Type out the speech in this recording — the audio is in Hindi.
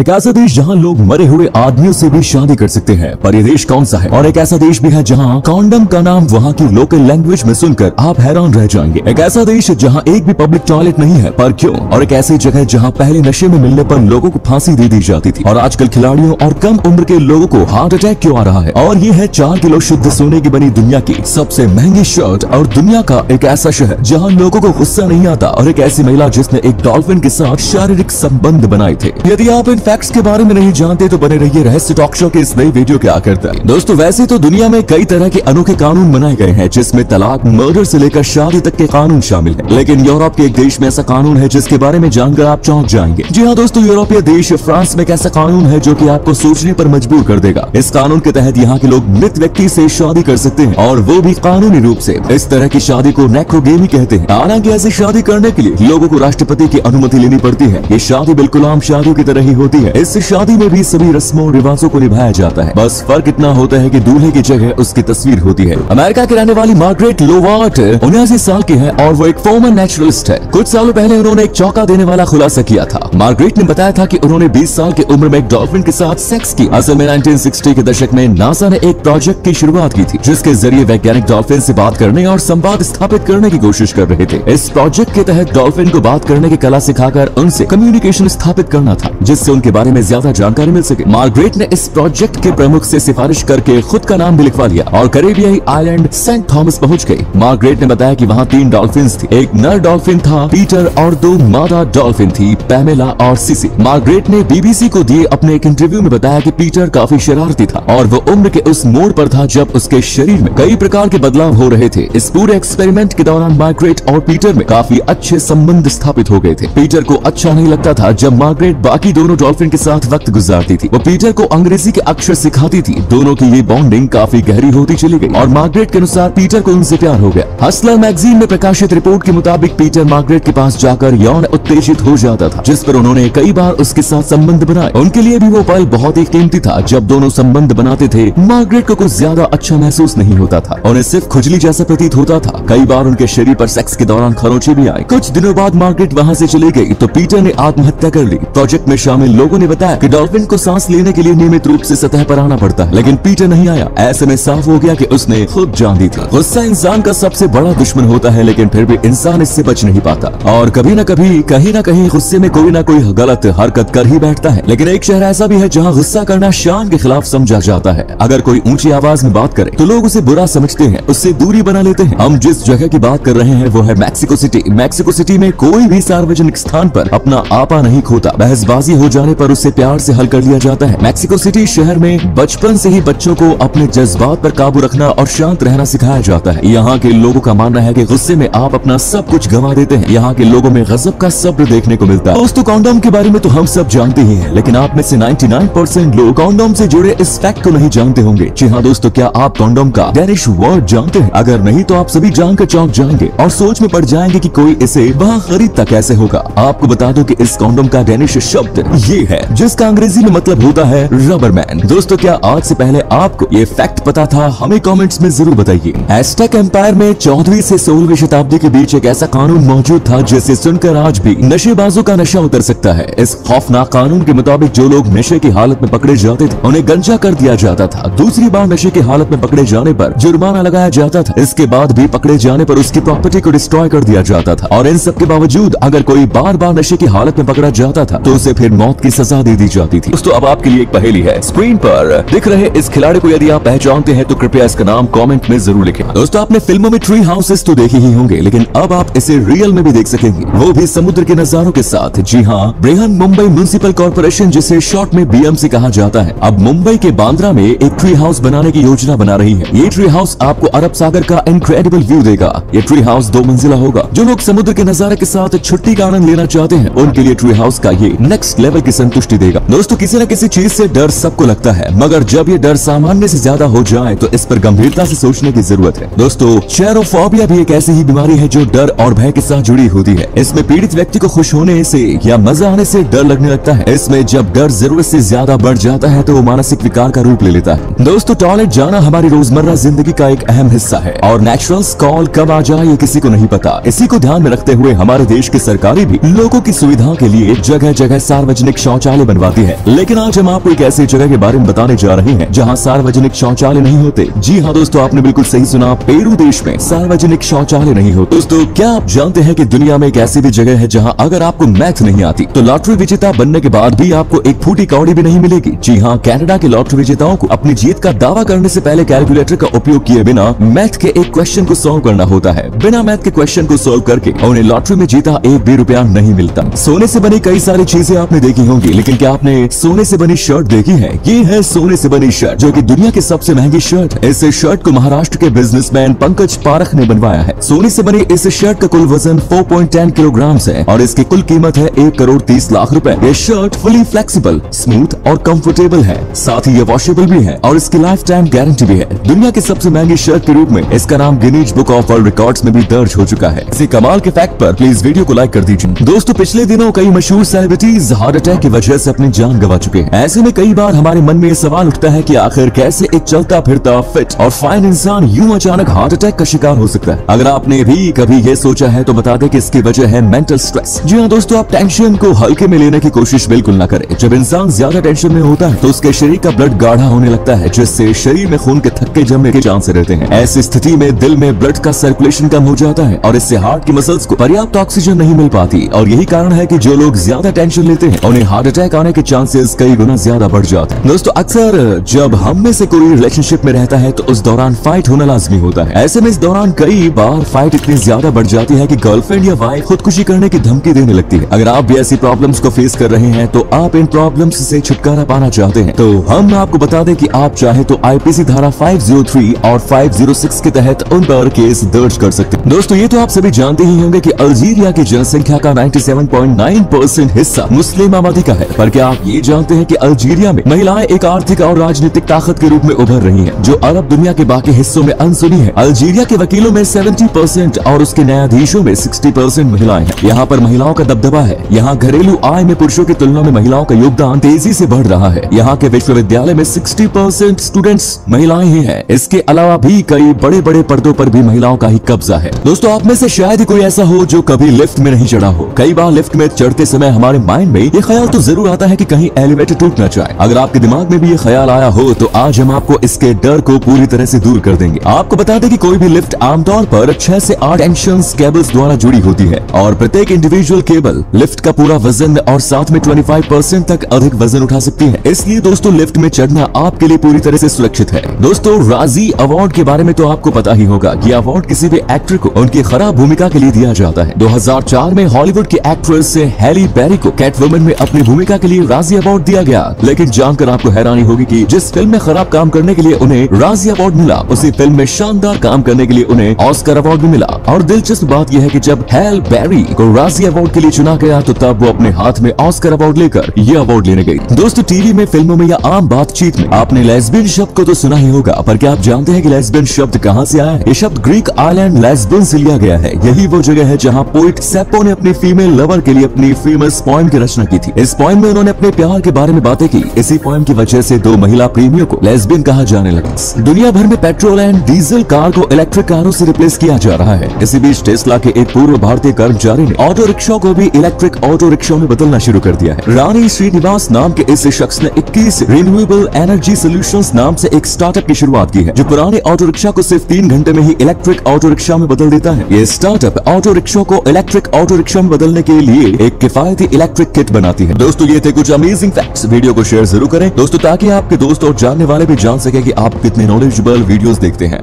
एक ऐसा देश जहाँ लोग मरे हुए आदमियों से भी शादी कर सकते हैं, पर ये देश कौन सा है? और एक ऐसा देश भी है जहाँ कॉन्डम का नाम वहाँ की लोकल लैंग्वेज में सुनकर आप हैरान रह जाएँगे। एक ऐसा देश जहाँ एक भी पब्लिक टॉयलेट नहीं है, पर क्यों? और एक ऐसी जगह जहाँ पहले नशे में मिलने पर लोगों को फांसी दे दी जाती थी। और आजकल खिलाड़ियों और कम उम्र के लोगों को हार्ट अटैक क्यों आ रहा है? और ये है चार किलो शुद्ध सोने की बनी दुनिया की सबसे महँगी शर्ट और दुनिया का एक ऐसा शहर जहाँ लोगों को गुस्सा नहीं आता। और एक ऐसी महिला जिसने एक डॉल्फिन के साथ शारीरिक संबंध बनाए थे। यदि आप इन फैक्ट्स के बारे में नहीं जानते तो बने रहिए रहस्य टॉक शो के इस नई वीडियो के आकर तक। दोस्तों, वैसे तो दुनिया में कई तरह के अनोखे कानून बनाए गए हैं, जिसमें तलाक मर्डर से लेकर शादी तक के कानून शामिल है। लेकिन यूरोप के एक देश में ऐसा कानून है, जिसके बारे में जानकर आप चौंक जाएँगे। जी हाँ दोस्तों, यूरोपीय देश फ्रांस में एक ऐसा कानून है, जो की आपको सोचने आरोप मजबूर कर देगा। इस कानून के तहत यहाँ के लोग मृत व्यक्ति ऐसी शादी कर सकते हैं, और वो भी कानूनी रूप ऐसी इस तरह की शादी को नेक्रोगेमी कहते हैं। हालाँकि ऐसी शादी करने के लिए लोगों को राष्ट्रपति की अनुमति लेनी पड़ती है। ये शादी बिल्कुल आम शादियों की तरह ही होती है। इस शादी में भी सभी रस्मों रिवाजों को निभाया जाता है। बस फ़र्क इतना होता है कि दूल्हे की जगह उसकी तस्वीर होती है। अमेरिका की रहने वाली मार्गरेट लोवार्ट उन्यासी साल की है और वो एक फॉर्मर नेचुरलिस्ट है। कुछ सालों पहले उन्होंने एक चौंका देने वाला खुलासा किया था। मार्गरेट ने बताया था की उन्होंने 20 साल की उम्र में एक डॉल्फिन के साथ सेक्स की। असल में 1960 के दशक में नासा ने एक प्रोजेक्ट की शुरुआत की थी, जिसके ज़रिए वैज्ञानिक डॉल्फिन ऐसी बात करने और संवाद स्थापित करने की कोशिश कर रहे थे। इस प्रोजेक्ट के तहत डॉल्फिन को बात करने की कला सिखाकर उनसे कम्युनिकेशन स्थापित करना था, जिससे उनके बारे में ज़्यादा जानकारी मिल सके। मार्ग्रेट ने इस प्रोजेक्ट के प्रमुख से सिफारिश करके खुद का नाम भी लिखवा लिया और करेबियाई आइलैंड सेंट थॉमस पहुँच गई मार्ग्रेट ने बताया कि वहाँ तीन डॉल्फिन थी। एक नर डॉल्फिन था पीटर और दो मादा डॉल्फिन थी पैमेला और सिसी मार्गरेट ने बीबीसी को दिए अपने एक इंटरव्यू में बताया कि पीटर काफ़ी शरारती था और वो उम्र के उस मोड़ पर था जब उसके शरीर में कई प्रकार के बदलाव हो रहे थे। इस पूरे एक्सपेरिमेंट के दौरान मार्गरेट और पीटर में काफ़ी अच्छे संबंध स्थापित हो गए थे। पीटर को अच्छा नहीं लगता था जब मार्ग्रेट बाकी दोनों डॉल्फिन के साथ वक्त गुजारती थी। वो पीटर को अंग्रेज़ी के अक्षर सिखाती थी। दोनों की ये बॉन्डिंग काफ़ी गहरी होती चली गई। और मार्गरेट के अनुसार पीटर को उनसे प्यार हो गया। हसलर मैगजीन में प्रकाशित रिपोर्ट के मुताबिक पीटर मार्गरेट के पास जाकर यौन उत्तेजित हो जाता था, जिस पर उन्होंने कई बार उसके साथ संबंध बनाए। उनके लिए भी वो पल बहुत ही कीमती था। जब दोनों संबंध बनाते थे, मार्गरेट को कुछ ज़्यादा अच्छा महसूस नहीं होता था। उन्हें सिर्फ़ खुजली जैसा प्रतीत होता था। कई बार उनके शरीर पर सेक्स के दौरान खरोचे भी आए। कुछ दिनों बाद मार्गरेट वहाँ से चली गई तो पीटर ने आत्महत्या कर ली। प्रोजेक्ट में शामिल लोगों ने बताया कि डॉल्फिन को सांस लेने के लिए नियमित रूप से सतह पर आना पड़ता है, लेकिन पीटर नहीं आया। ऐसे में साफ़ हो गया कि उसने खुद जान दी थी। गुस्सा इंसान का सबसे बड़ा दुश्मन होता है, लेकिन फिर भी इंसान इससे बच नहीं पाता। और कभी न कभी, कहीं न कहीं गुस्से में कोई न कोई गलत हरकत कर ही बैठता है। लेकिन एक शहर ऐसा भी है जहाँ गुस्सा करना शान के खिलाफ समझा जाता है। अगर कोई ऊँची आवाज़ में बात करे तो लोग उसे बुरा समझते हैं, उससे दूरी बना लेते हैं। हम जिस जगह की बात कर रहे हैं, वो है मैक्सिको सिटी। मैक्सिको सिटी में कोई भी सार्वजनिक स्थान पर अपना आपा नहीं खोता। बहसबाजी हो जाने पर उसे प्यार से हल कर लिया जाता है। मैक्सिको सिटी शहर में बचपन से ही बच्चों को अपने जज्बात पर काबू रखना और शांत रहना सिखाया जाता है। यहाँ के लोगों का मानना है कि गुस्से में आप अपना सब कुछ गंवा देते हैं। यहाँ के लोगों में गजब का सब्र देखने को मिलता है। दोस्तों, कॉन्डोम के बारे में तो हम सब जानते ही है, लेकिन आप में से 99% लोग कॉन्डोम से जुड़े इस फैक्ट को नहीं जानते होंगे। जी हाँ दोस्तों, क्या आप कॉन्डोम का डेनिश वर्ड जानते हैं? अगर नहीं तो आप सभी जानकर चौंक जाएँगे और सोच में पड़ जाएँगे की कोई इसे वहाँ खरीदता कैसे होगा। आपको बता दो की इस कॉन्डोम का डेनिश शब्द ये है, जिसका अंग्रेज़ी में मतलब होता है रबर मैन दोस्तों, क्या आज से पहले आपको ये फैक्ट पता था? हमें कमेंट्स में ज़रूर बताइए। एस्टेक एम्पायर में चौदहवीं से सोलहवीं शताब्दी के बीच एक ऐसा कानून मौजूद था, जिसे सुनकर आज भी नशेबाजों का नशा उतर सकता है। इस खौफनाक कानून के मुताबिक जो लोग नशे की हालत में पकड़े जाते थे, उन्हें गंजा कर दिया जाता था। दूसरी बार नशे की हालत में पकड़े जाने पर जुर्माना लगाया जाता था। इसके बाद भी पकड़े जाने पर उसकी प्रॉपर्टी को डिस्ट्रॉय कर दिया जाता था। और इन सब के बावजूद अगर कोई बार बार नशे की हालत में पकड़ा जाता था तो उसे फिर मौत की सजा दे दी जाती थी। दोस्तों, अब आपके लिए एक पहेली है। स्क्रीन पर दिख रहे इस खिलाड़ी को यदि आप पहचानते हैं तो कृपया इसका नाम कमेंट में ज़रूर लिखें। दोस्तों, आपने फ़िल्मों में ट्री हाउसेस तो देखे ही होंगे, लेकिन अब आप इसे रियल में भी देख सकेंगे। वो भी समुद्र के नजारों के साथ। जी हाँ ब्रेहन मुंबई म्यूनिसिपल कॉर्पोरेशन जिसे शॉर्ट में बीएमसी कहा जाता है। अब मुंबई के बांद्रा में एक ट्री हाउस बनाने की योजना बना रही है। ये ट्री हाउस आपको अरब सागर का इनक्रेडिबल व्यू देगा। ये ट्री हाउस दो मंजिला होगा। जो लोग समुद्र के नजारे के साथ छुट्टी का आनंद लेना चाहते हैं, उनके लिए ट्री हाउस का ये नेक्स्ट लेवल की संतुष्टि देगा। दोस्तों, किसी न किसी चीज़ से डर सबको लगता है, मगर जब ये डर सामान्य से ज़्यादा हो जाए तो इस पर गंभीरता से सोचने की ज़रूरत है। दोस्तों, चेरोफोबिया भी एक ऐसी ही बीमारी है जो डर और भय के साथ जुड़ी होती है। इसमें पीड़ित व्यक्ति को खुश होने से या मज़ा आने से डर लगने लगता है। इसमें जब डर ज़रूरत से ज़्यादा बढ़ जाता है तो वो मानसिक विकार का रूप ले लेता है। दोस्तों, टॉयलेट जाना हमारी रोज़मर्रा ज़िंदगी का एक अहम हिस्सा है, और नेचुरल कॉल कब आ जाए, ये किसी को नहीं पता। इसी को ध्यान में रखते हुए हमारे देश की सरकारें भी लोगों की सुविधा के लिए जगह जगह सार्वजनिक शौचालय बनवाती है। लेकिन आज हम आपको एक ऐसी जगह के बारे में बताने जा रहे हैं, जहाँ सार्वजनिक शौचालय नहीं होते। जी हाँ दोस्तों, आपने बिल्कुल सही सुना, पेरू देश में सार्वजनिक शौचालय नहीं होते। दोस्तों, क्या आप जानते हैं की दुनिया में एक ऐसी भी जगह है, जहाँ अगर आपको मैथ नहीं आती तो लॉटरी विजेता बनने के बाद भी आपको एक फूटी कौड़ी भी नहीं मिलेगी। जी हाँ कैनेडा के लॉटरी विजेताओं को अपनी जीत का दावा करने ऐसी पहले कैलकुलेटर का उपयोग किए बिना मैथ के एक क्वेश्चन को सॉल्व करना होता है। बिना मैथ के क्वेश्चन को सॉल्व करके उन्हें लॉटरी में जीता एक भी रुपया नहीं मिलता। सोने से बनी कई सारी चीज़ें आपने देखी होंगी, लेकिन क्या आपने सोने से बनी शर्ट देखी है? ये है सोने से बनी शर्ट जो कि दुनिया की सबसे महँगी शर्ट है। इस शर्ट को महाराष्ट्र के बिजनेसमैन पंकज पारख ने बनवाया है। सोने से बनी इस शर्ट का कुल वज़न 4.10 किलोग्राम है, और इसकी कुल कीमत है एक करोड़ तीस लाख रूपए। ये शर्ट फुली फ्लेक्सीबल स्मूथ और कम्फर्टेबल है। साथ ही ये वॉशेबल भी है, और इसकी लाइफ टाइम गारंटी भी है। दुनिया की सबसे महँगी शर्ट के रूप में इसका नाम Guinness book of world record में भी दर्ज हो चुका है। इसी कमाल के फैक्ट आरोप प्लीज़ वीडियो को लाइक कर दीजिए। दोस्तों, पिछले दिनों कई मशहूर सेलिब्रिटीज हार्ट अटैक की वजह से अपनी जान गवा चुके हैं। ऐसे में कई बार हमारे मन में ये सवाल उठता है कि आखिर कैसे एक चलता फिरता फिट और फाइन इंसान यूँ अचानक हार्ट अटैक का शिकार हो सकता है? अगर आपने भी कभी ये सोचा है तो बता दें कि इसकी वजह है मेंटल स्ट्रेस जी हाँ दोस्तों, आप टेंशन को हल्के में लेने की कोशिश बिल्कुल न करें। जब इंसान ज़्यादा टेंशन में होता है तो उसके शरीर का ब्लड गाढ़ा होने लगता है, जिससे शरीर में खून के थक्के जमने के चांस रहते हैं। ऐसी स्थिति में दिल में ब्लड का सर्कुलेशन कम हो जाता है और इससे हार्ट की मसल्स को पर्याप्त ऑक्सीजन नहीं मिल पाती। और यही कारण है कि जो लोग ज़्यादा टेंशन लेते हैं, उन्हें हार्ट अटैक आने के चांसेस कई गुना ज़्यादा बढ़ जाते हैं। दोस्तों, अक्सर जब हम में से कोई रिलेशनशिप में रहता है तो उस दौरान फाइट होना लाजमी होता है। ऐसे में इस दौरान कई बार फाइट इतनी ज़्यादा बढ़ जाती है कि गर्लफ्रेंड या वाइफ खुदकुशी करने की धमकी देने लगती है। अगर आप भी ऐसी प्रॉब्लम्स को फेस कर रहे हैं तो आप इन प्रॉब्लम ऐसी छुटकारा पाना चाहते हैं। तो हम आपको बता दें की आप चाहे तो आईपीसी धारा 503 और 506 के तहत उन पर केस दर्ज कर सकते हैं। दोस्तों, ये तो आप सभी जानते ही होंगे कि अल्जीरिया की जनसंख्या का 97.9 परसेंट हिस्सा मुस्लिम आबादी का है। पर क्या आप ये जानते हैं कि अल्जीरिया में महिलाएँ एक आर्थिक और राजनीतिक ताकत के रूप में उभर रही हैं, जो अरब दुनिया के बाकी हिस्सों में अनसुनी है? अल्जीरिया के वकीलों में 70 परसेंट और उसके न्यायाधीशों में 60 परसेंट महिलाएँ हैं। यहाँ पर महिलाओं का दबदबा है। यहाँ घरेलू आय में पुरुषों की तुलना में महिलाओं का योगदान तेज़ी ऐसी बढ़ रहा है। यहाँ के विश्वविद्यालय में 60 परसेंट स्टूडेंट्स महिलाएँ ही है। इसके अलावा भी कई बड़े बड़े पर्दों पर भी महिलाओं का ही कब्जा है। दोस्तों आप में ऐसी शायद ही कोई ऐसा हो जो कभी लिफ्ट में नहीं चढ़ा हो। कई बार लिफ्ट में चढ़ते समय हमारे माइंड में ये ख्याल तो ज़रूर आता है कि कहीं एलिवेटर टूट न जाए। अगर आपके दिमाग में भी ये ख्याल आया हो तो आज हम आपको इसके डर को पूरी तरह से दूर कर देंगे। आपको बता दें कि कोई भी लिफ्ट आमतौर पर छह से आठ एक्शन केबल्स द्वारा जुड़ी होती है, और प्रत्येक इंडिविजुअल केबल लिफ्ट का पूरा वज़न और साथ में 25 परसेंट तक अधिक वज़न उठा सकती है। इसलिए दोस्तों लिफ्ट में चढ़ना आपके लिए पूरी तरह से सुरक्षित है। दोस्तों, राज़ी अवार्ड के बारे में तो आपको पता ही होगा कि अवार्ड किसी भी एक्टर को उनकी खराब भूमिका के लिए दिया जाता है। 2004 में हॉलीवुड की एक्ट्रेस हैली बेरी को कैट वुमन में भूमिका के लिए राज़ी अवार्ड दिया गया। लेकिन जानकर आपको हैरानी होगी कि जिस फ़िल्म में खराब काम करने के लिए उन्हें राज़ी अवार्ड मिला, उसी फ़िल्म में शानदार काम करने के लिए उन्हें ऑस्कर अवार्ड भी मिला। और दिलचस्प बात यह है की जब हैल बैरी को राज़ी अवार्ड के लिए चुना गया तो तब वो अपने हाथ में ऑस्कर अवार्ड लेकर ये अवार्ड लेने गई दोस्तों, टीवी में फ़िल्मों में या आम बातचीत में आपने लेस्बियन शब्द को तो सुना ही होगा, पर क्या आप जानते हैं कि लेस्बियन शब्द कहाँ से आया है? ये शब्द ग्रीक आइलैंड लेस्बियन से लिया गया है। यही वो जगह है जहाँ पोइट सेपो ने अपनी फीमेल लवर के लिए अपनी फ़ेमस पॉइंट की रचना की थी। इस पॉइंट में उन्होंने अपने प्यार के बारे में बातें की। इसी पॉइंट की वजह से दो महिला प्रेमियों को लेस्बियन कहा जाने लगा। दुनिया भर में पेट्रोल एंड डीजल कार को इलेक्ट्रिक कारों से रिप्लेस किया जा रहा है। इसी बीच टेस्ला के एक पूर्व भारतीय कर्मचारी ने ऑटो रिक्शा को भी इलेक्ट्रिक ऑटो रिक्शा में बदलना शुरू कर दिया है। रानी श्रीनिवास नाम के इस शख्स ने 21 रिन्यूएबल एनर्जी सोल्यूशन नाम ऐसी एक स्टार्टअप की शुरुआत की है, जो पुराने ऑटो रिक्शा को सिर्फ़ तीन घंटे में ही इलेक्ट्रिक ऑटो रिक्शा में बदल देता है। ये स्टार्टअप ऑटो रिक्शा को इलेक्ट्रिक ऑटो रिक्शा में बदलने के लिए एक किफायती इलेक्ट्रिक किट बनाती है। दोस्तों, ये थे कुछ अमेजिंग फैक्ट्स वीडियो को शेयर ज़रूर करें। दोस्तों, ताकि आपके दोस्त और जानने वाले भी जान सके कि आप कितने नॉलेजेबल वीडियोस देखते हैं।